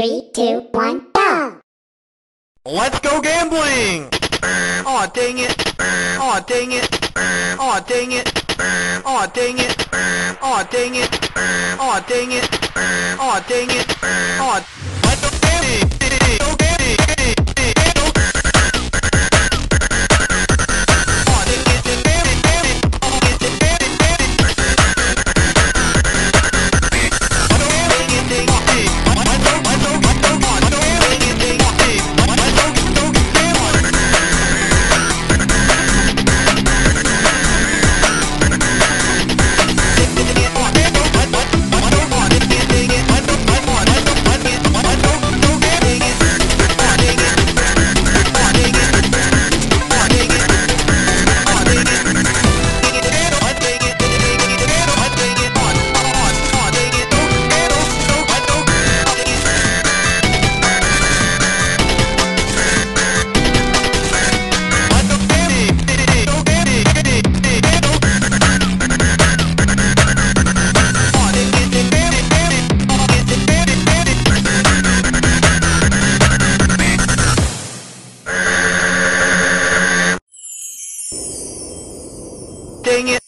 Three, two, one, go! Let's go gambling! Aw, dang it! Aw, dang it! Aw, dang it! Aw, dang it! Aw, dang it! Aw, dang it! Aw, dang it! Aw, gambling! dang it.